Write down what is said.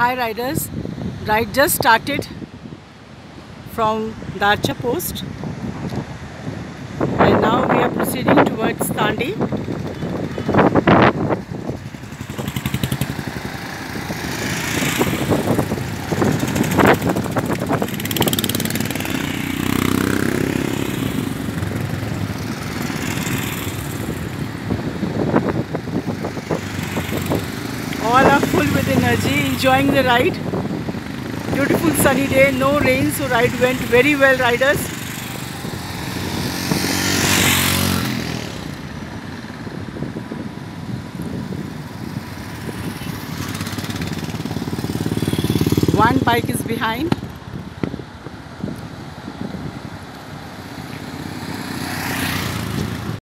Hi riders, ride just started from Darcha post and now we are proceeding towards Tandi. All are full with energy enjoying the ride. Beautiful sunny day no rain so ride went very well riders. One bike is behind